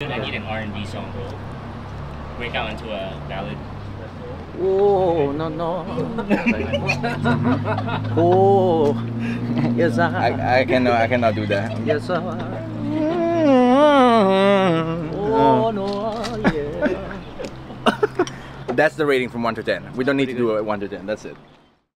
I need an R&B song, bro. Break out into a ballad. Oh no no. oh yes I. I, I cannot I cannot do that. Yes I. Oh no yeah. That's the rating from 1 to 10. We don't need to do a 1 to 10. That's it.